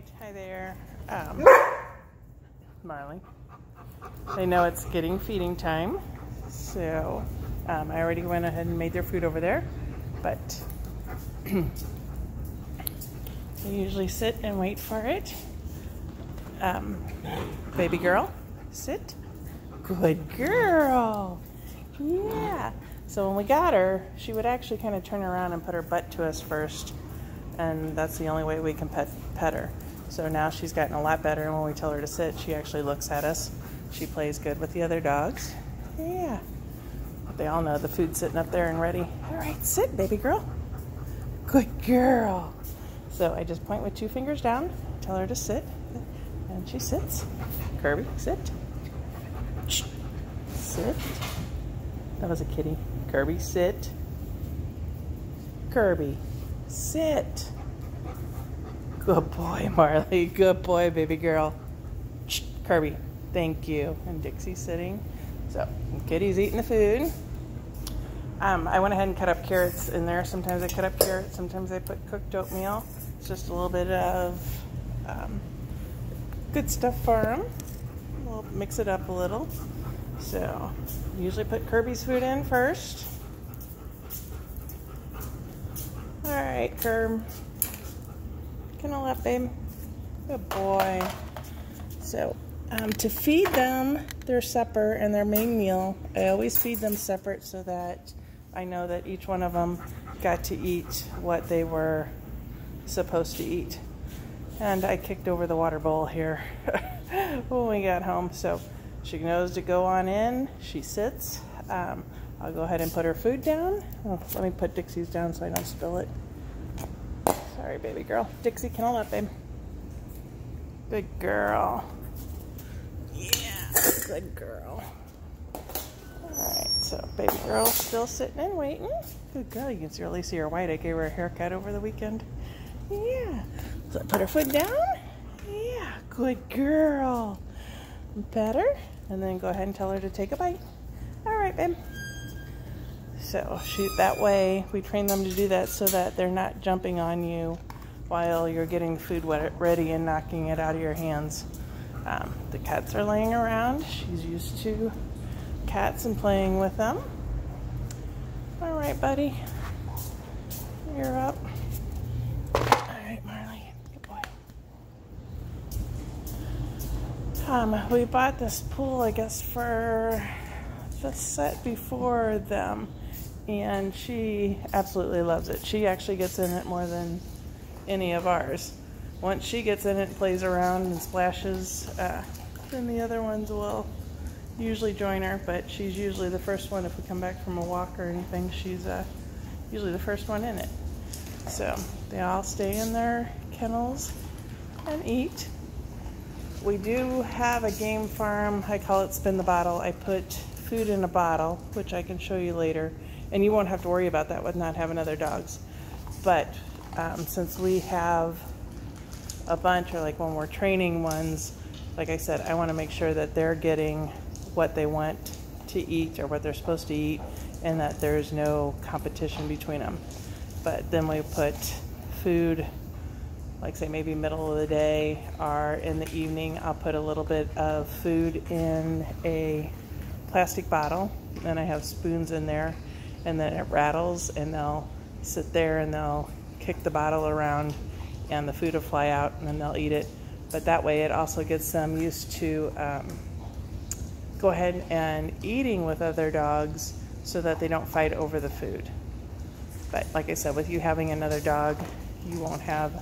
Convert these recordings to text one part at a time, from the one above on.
right, hi there. Um, Marley. They know it's getting feeding time, so um, I already went ahead and made their food over there, but they usually sit and wait for it. Um, baby girl, sit. Good girl. Yeah. So when we got her, she would actually kind of turn around and put her butt to us first, and that's the only way we can pet, pet her. So now she's gotten a lot better, and when we tell her to sit, she actually looks at us. She plays good with the other dogs. Yeah. They all know the food's sitting up there and ready. All right, sit, baby girl. Good girl. So I just point with two fingers down, tell her to sit, and she sits. Kirby, sit. Sit. That was a kitty. Kirby, sit. Kirby, sit. Good boy, Marley. Good boy, baby girl. Kirby, thank you. And Dixie's sitting. So, Kitty's eating the food. Um, I went ahead and cut up carrots in there. Sometimes I cut up carrots. Sometimes I put cooked oatmeal. It's just a little bit of um, good stuff for them. We'll mix it up a little. So, usually put Kirby's food in first. All right, Kerb. Kennel up, babe. Good boy. So, um, to feed them their supper and their main meal, I always feed them separate so that I know that each one of them got to eat what they were supposed to eat. And I kicked over the water bowl here when we got home. So she knows to go on in. She sits. Um, I'll go ahead and put her food down. Oh, let me put Dixie's down so I don't spill it. Sorry, baby girl. Dixie, can kennel up, babe. Good girl. Yeah, good girl. Alright, so baby girl still sitting and waiting. Good girl. You can really see her white. I gave her a haircut over the weekend. Yeah. So put her foot down. Yeah, good girl. Better. And then go ahead and tell her to take a bite. Alright, babe. So shoot that way. We train them to do that so that they're not jumping on you while you're getting food ready and knocking it out of your hands. Um, the cats are laying around. She's used to cats and playing with them. All right, buddy. You're up. All right, Marley. Good boy. Um, we bought this pool, I guess, for the set before them and she absolutely loves it. She actually gets in it more than any of ours. Once she gets in it plays around and splashes, uh, then the other ones will usually join her, but she's usually the first one if we come back from a walk or anything. She's uh, usually the first one in it. So they all stay in their kennels and eat. We do have a game farm. I call it spin the bottle. I put food in a bottle, which I can show you later and you won't have to worry about that with not having other dogs. But um, since we have a bunch, or like when we're training ones, like I said, I want to make sure that they're getting what they want to eat or what they're supposed to eat, and that there's no competition between them. But then we put food, like say maybe middle of the day or in the evening, I'll put a little bit of food in a plastic bottle. and I have spoons in there and then it rattles and they'll sit there and they'll kick the bottle around and the food will fly out and then they'll eat it. But that way it also gets them used to um, go ahead and eating with other dogs so that they don't fight over the food. But like I said, with you having another dog, you won't have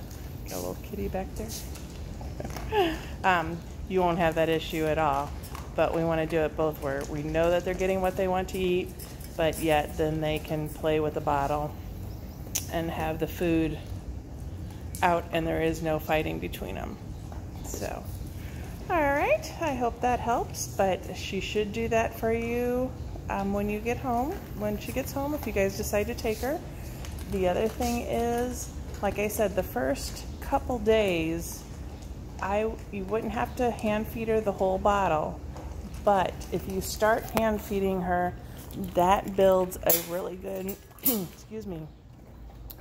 a little kitty back there. um, you won't have that issue at all. But we want to do it both where we know that they're getting what they want to eat but yet then they can play with the bottle and have the food out and there is no fighting between them. So, all right, I hope that helps, but she should do that for you um, when you get home, when she gets home, if you guys decide to take her. The other thing is, like I said, the first couple days, I you wouldn't have to hand feed her the whole bottle, but if you start hand feeding her that builds a really good, excuse me,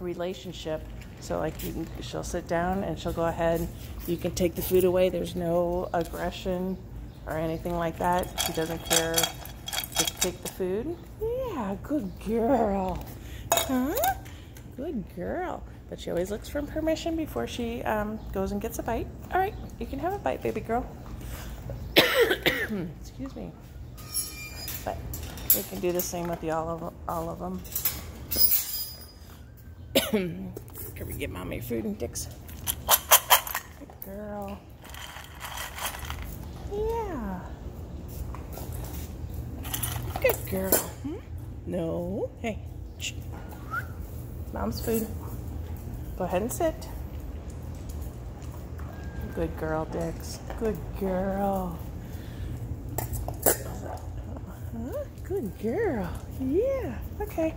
relationship So like you can, she'll sit down and she'll go ahead. You can take the food away. There's no aggression or anything like that. She doesn't care. Just take the food. Yeah, good girl. Huh? Good girl. But she always looks for permission before she um, goes and gets a bite. All right, you can have a bite, baby girl. Excuse me. But we can do the same with the all of all of them. Can we get mommy food and Dix? Good girl. Yeah. Good girl. Hmm? No. Hey. Shh. Mom's food. Go ahead and sit. Good girl, Dix. Good girl. Huh? Good girl. Yeah. Okay.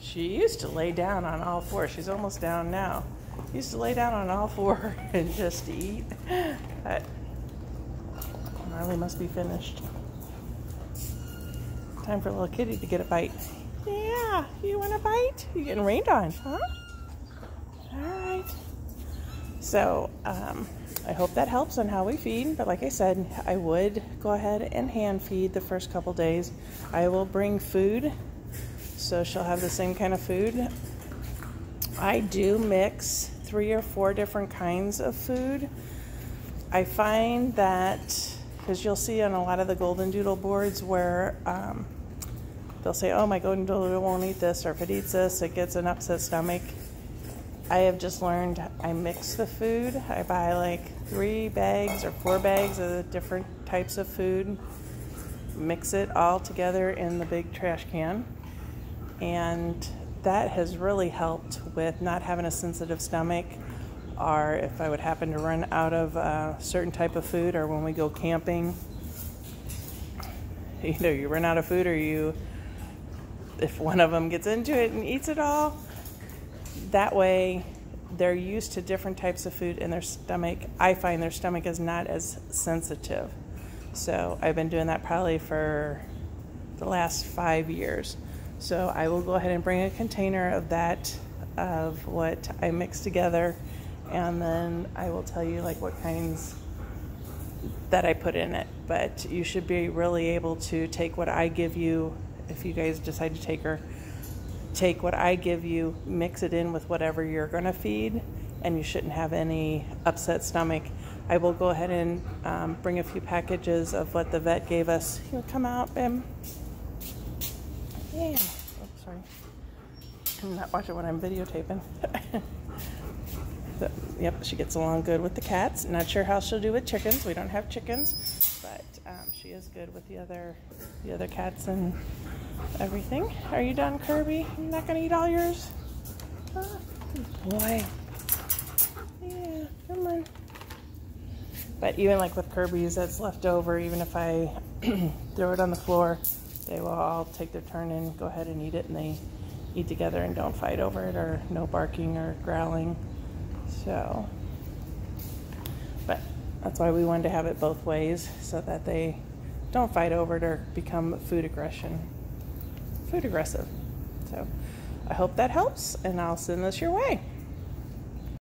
She used to lay down on all four. She's almost down now. Used to lay down on all four and just eat. But Marley must be finished. Time for little kitty to get a bite. Yeah, you want a bite? You getting rained on, huh? All right. So, um, I hope that helps on how we feed. But like I said, I would go ahead and hand feed the first couple days. I will bring food, so she'll have the same kind of food. I do mix three or four different kinds of food. I find that because you'll see on a lot of the golden doodle boards where um, they'll say, oh, my golden doodle won't eat this, or if it eats this, it gets an upset stomach. I have just learned I mix the food. I buy like three bags or four bags of different types of food, mix it all together in the big trash can, and that has really helped with not having a sensitive stomach or if I would happen to run out of a certain type of food or when we go camping. Either you run out of food or you if one of them gets into it and eats it all, that way they're used to different types of food in their stomach. I find their stomach is not as sensitive. So I've been doing that probably for the last five years. So I will go ahead and bring a container of that, of what I mix together, and then I will tell you like what kinds that I put in it. But you should be really able to take what I give you if you guys decide to take her, take what I give you, mix it in with whatever you're going to feed, and you shouldn't have any upset stomach. I will go ahead and um, bring a few packages of what the vet gave us. You'll come out, Bim. Yeah. Oh, sorry. I'm not watching when I'm videotaping. yep, she gets along good with the cats. Not sure how she'll do with chickens. We don't have chickens, but um, she is good with the other the other cats and everything. Are you done, Kirby? You're not gonna eat all yours? Good boy. Yeah, come on. But even like with Kirby's that's left over, even if I throw it on the floor, they will all take their turn and go ahead and eat it and they eat together and don't fight over it or no barking or growling. So, but that's why we wanted to have it both ways so that they don't fight over it or become food aggression food aggressive. So I hope that helps, and I'll send this your way.